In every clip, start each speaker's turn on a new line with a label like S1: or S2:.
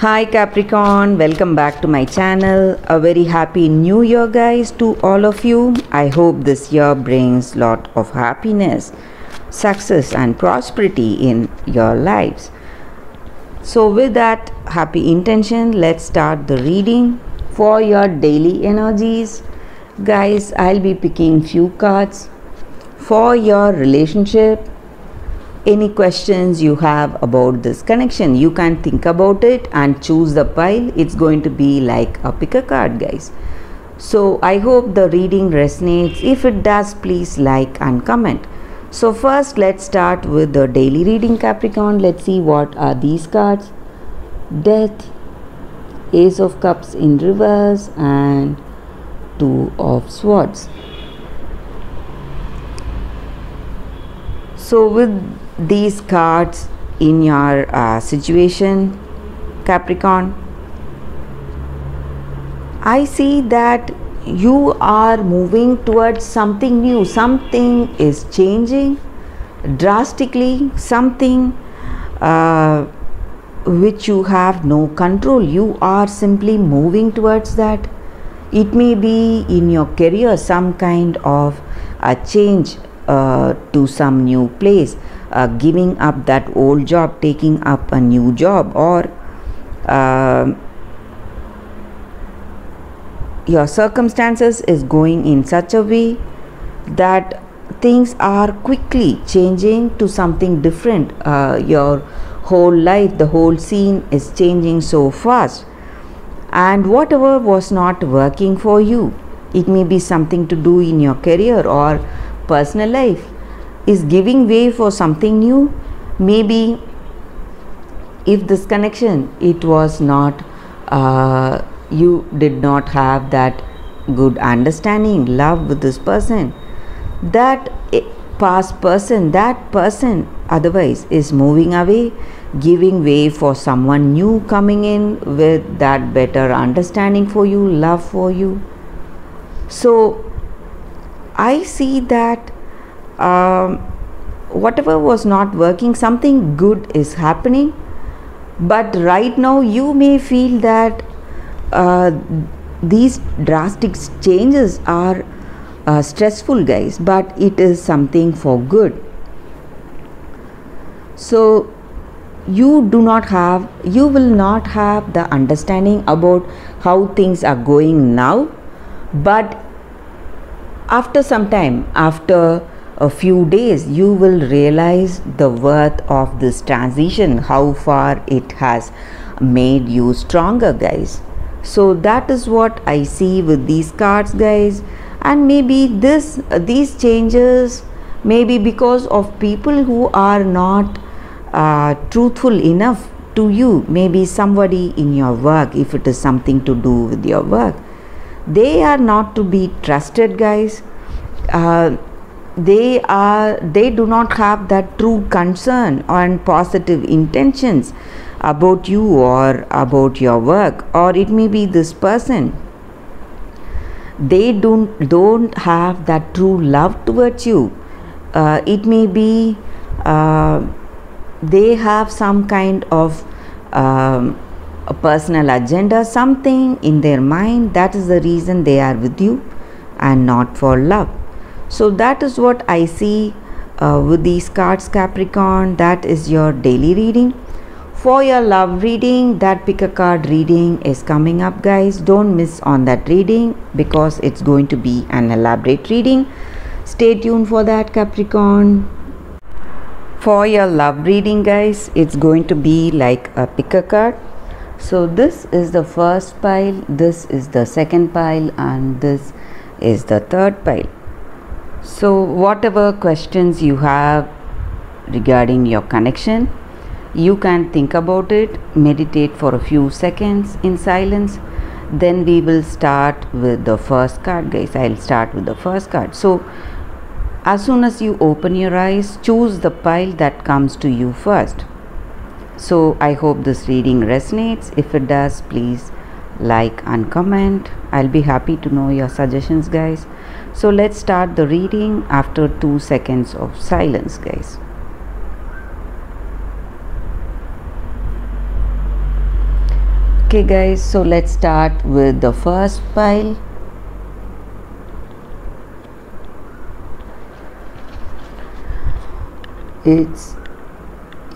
S1: Hi Capricorn, welcome back to my channel. A very happy new year guys to all of you. I hope this year brings lot of happiness, success and prosperity in your lives. So with that happy intention, let's start the reading for your daily energies. Guys, I'll be picking few cards for your relationship any questions you have about this connection you can think about it and choose the pile it's going to be like a pick a card guys. So i hope the reading resonates. If it does please like and comment. So first let's start with the daily reading capricorn. Let's see what are these cards. Death ace of cups in reverse and two of swords so with these cards in your uh, situation capricorn i see that you are moving towards something new. Something is changing drastically. Something uh, which you have no control. You are simply moving towards that. It may be in your career some kind of a change uh, to some new place uh, giving up that old job, taking up a new job, or uh, your circumstances is going in such a way that things are quickly changing to something different. Uh, your whole life, the whole scene is changing so fast, and whatever was not working for you, it may be something to do in your career or personal life is giving way for something new. Maybe if this connection it was not uh, you did not have that good understanding love with this person that past person that person otherwise is moving away giving way for someone new coming in with that better understanding for you love for you. So i see that um, whatever was not working, something good is happening. But right now, you may feel that uh, these drastic changes are uh, stressful, guys, but it is something for good. So, you do not have, you will not have the understanding about how things are going now, but after some time, after a few days, you will realize the worth of this transition, how far it has made you stronger, guys. So that is what I see with these cards, guys. And maybe this these changes maybe because of people who are not uh, truthful enough to you. Maybe somebody in your work, if it is something to do with your work, they are not to be trusted, guys. Uh, they are they do not have that true concern and positive intentions about you or about your work or it may be this person they don't don't have that true love towards you uh, it may be uh, they have some kind of um, a personal agenda something in their mind that is the reason they are with you and not for love. So that is what I see uh, with these cards Capricorn that is your daily reading. For your love reading that pick a card reading is coming up guys. Don't miss on that reading because it's going to be an elaborate reading. Stay tuned for that Capricorn. For your love reading guys it's going to be like a pick a card so this is the first pile this is the second pile and this is the third pile so, whatever questions you have regarding your connection, you can think about it, meditate for a few seconds in silence. Then we will start with the first card, guys. I'll start with the first card. So, as soon as you open your eyes, choose the pile that comes to you first. So, I hope this reading resonates. If it does, please like and comment. I'll be happy to know your suggestions, guys. So let's start the reading after 2 seconds of silence guys. okay guys so let's start with the first pile it's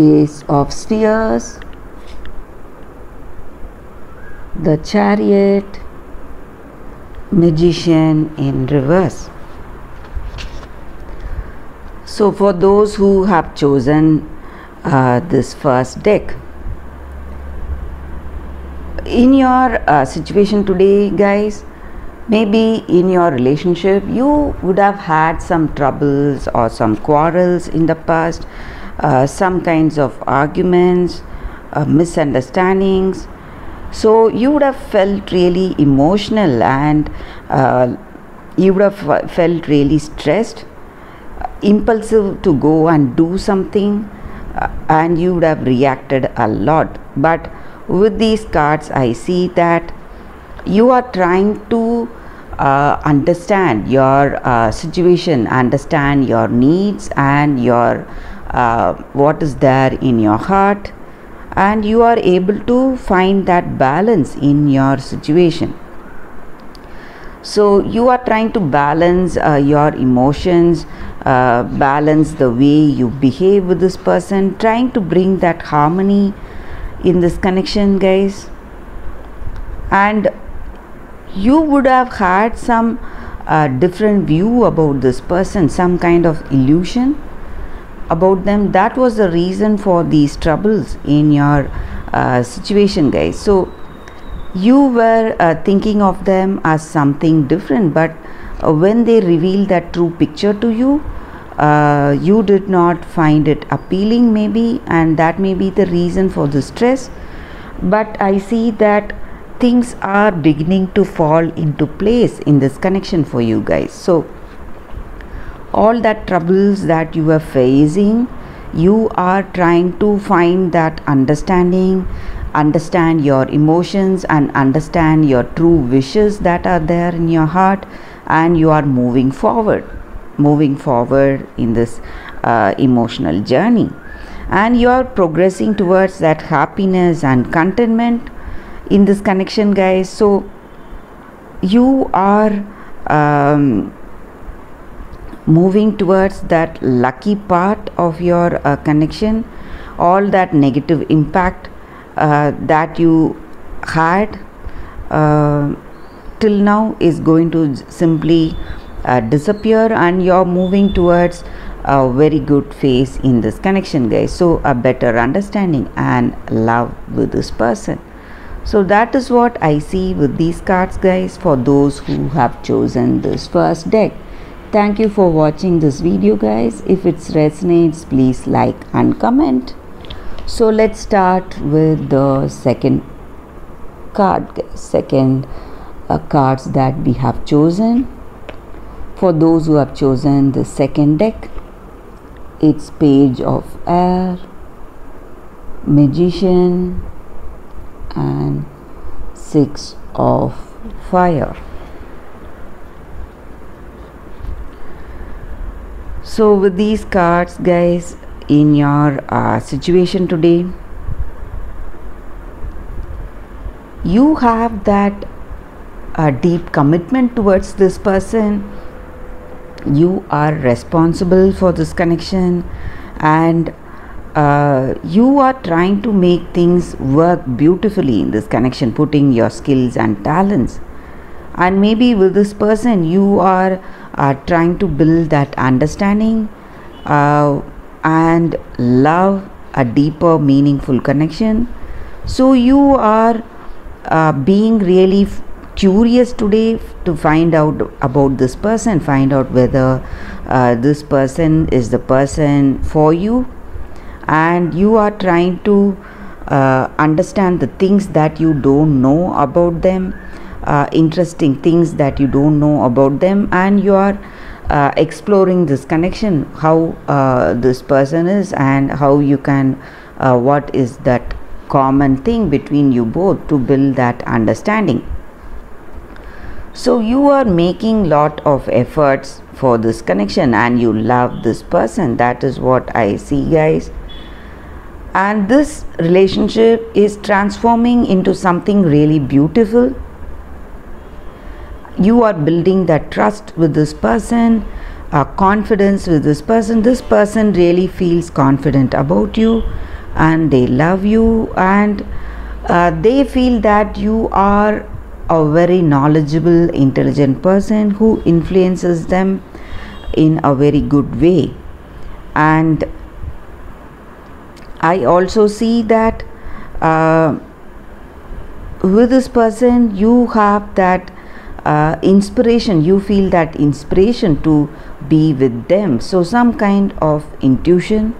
S1: ace of spheres the chariot magician in reverse. So for those who have chosen uh, this first deck in your uh, situation today guys maybe in your relationship you would have had some troubles or some quarrels in the past uh, some kinds of arguments uh, misunderstandings. So you would have felt really emotional and uh, you would have felt really stressed impulsive to go and do something uh, and you would have reacted a lot. But with these cards i see that you are trying to uh, understand your uh, situation understand your needs and your uh, what is there in your heart and you are able to find that balance in your situation. So you are trying to balance uh, your emotions uh, balance the way you behave with this person trying to bring that harmony in this connection guys. And you would have had some uh, different view about this person some kind of illusion about them that was the reason for these troubles in your uh, situation guys. So you were uh, thinking of them as something different but uh, when they reveal that true picture to you uh, you did not find it appealing maybe and that may be the reason for the stress. But i see that things are beginning to fall into place in this connection for you guys. So all that troubles that you are facing you are trying to find that understanding understand your emotions and understand your true wishes that are there in your heart and you are moving forward moving forward in this uh, emotional journey. And you are progressing towards that happiness and contentment in this connection guys. So you are um, moving towards that lucky part of your uh, connection all that negative impact uh, that you had uh, till now is going to simply uh, disappear and you're moving towards a very good phase in this connection guys. So a better understanding and love with this person. So that is what i see with these cards guys for those who have chosen this first deck thank you for watching this video guys. If it resonates please like and comment. So let's start with the second card second uh, cards that we have chosen. For those who have chosen the second deck it's page of air magician and six of fire so with these cards guys in your uh, situation today you have that uh, deep commitment towards this person. You are responsible for this connection. And uh, you are trying to make things work beautifully in this connection putting your skills and talents. And maybe with this person you are uh, trying to build that understanding uh, and love a deeper meaningful connection. So you are uh, being really curious today to find out about this person find out whether uh, this person is the person for you. And you are trying to uh, understand the things that you don't know about them uh, interesting things that you don't know about them and you are uh, exploring this connection how uh, this person is and how you can uh, what is that common thing between you both to build that understanding. So you are making lot of efforts for this connection and you love this person. That is what i see guys. And this relationship is transforming into something really beautiful you are building that trust with this person uh, confidence with this person this person really feels confident about you and they love you and uh, they feel that you are a very knowledgeable intelligent person who influences them in a very good way. And i also see that uh, with this person you have that uh, inspiration. You feel that inspiration to be with them. So some kind of intuition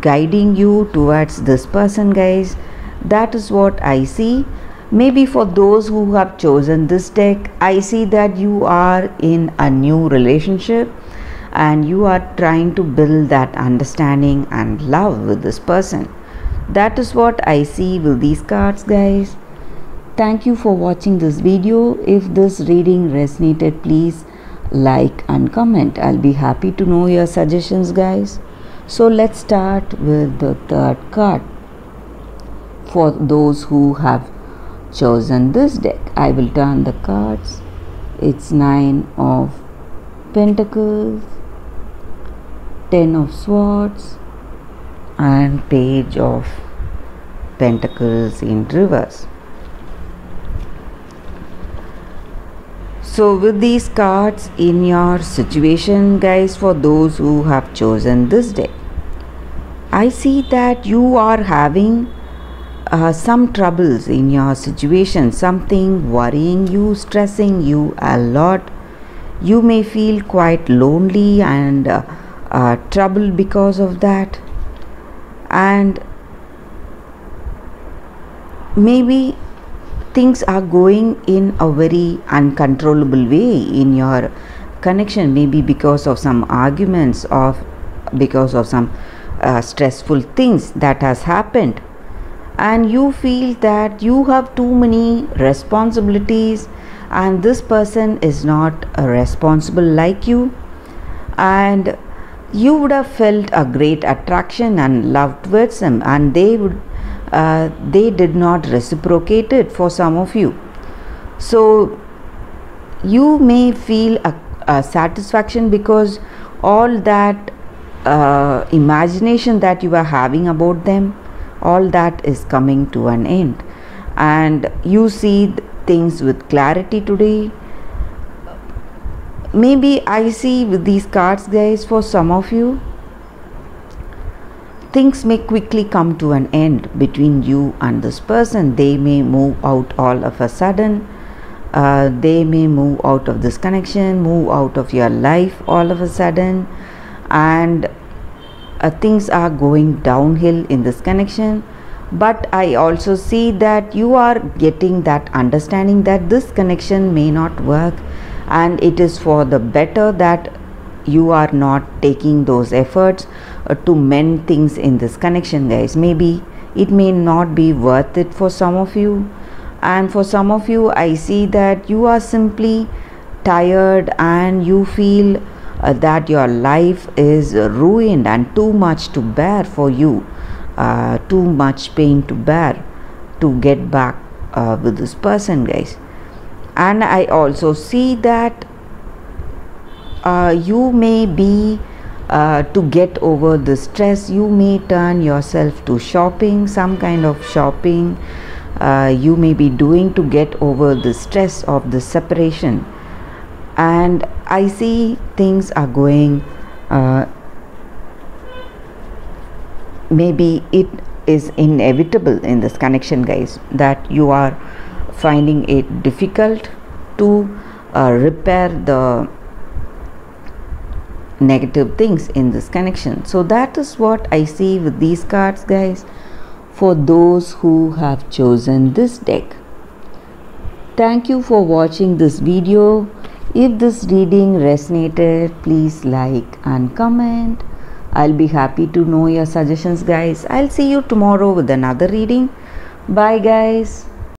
S1: guiding you towards this person guys. That is what i see. Maybe for those who have chosen this deck i see that you are in a new relationship and you are trying to build that understanding and love with this person. That is what i see with these cards guys Thank you for watching this video. If this reading resonated, please like and comment. I'll be happy to know your suggestions, guys. So let's start with the third card. For those who have chosen this deck, I will turn the cards. It's nine of pentacles, ten of swords, and page of pentacles in reverse. So, with these cards in your situation, guys, for those who have chosen this day I see that you are having uh, some troubles in your situation, something worrying you, stressing you a lot. You may feel quite lonely and uh, uh, troubled because of that, and maybe things are going in a very uncontrollable way in your connection maybe because of some arguments of because of some uh, stressful things that has happened. And you feel that you have too many responsibilities and this person is not uh, responsible like you. And you would have felt a great attraction and love towards them and they would uh, they did not reciprocate it for some of you. So you may feel a, a satisfaction because all that uh, imagination that you are having about them, all that is coming to an end, and you see things with clarity today. Maybe I see with these cards, guys, for some of you things may quickly come to an end between you and this person. They may move out all of a sudden. Uh, they may move out of this connection, move out of your life all of a sudden, and uh, things are going downhill in this connection. But I also see that you are getting that understanding that this connection may not work, and it is for the better that you are not taking those efforts uh, to mend things in this connection guys. Maybe it may not be worth it for some of you. And for some of you i see that you are simply tired and you feel uh, that your life is ruined and too much to bear for you uh, too much pain to bear to get back uh, with this person guys. And i also see that uh, you may be uh, to get over the stress you may turn yourself to shopping some kind of shopping uh, you may be doing to get over the stress of the separation. And i see things are going uh, maybe it is inevitable in this connection guys that you are finding it difficult to uh, repair the negative things in this connection. So that is what I see with these cards guys for those who have chosen this deck. Thank you for watching this video. If this reading resonated, please like and comment. I'll be happy to know your suggestions guys. I'll see you tomorrow with another reading. Bye guys.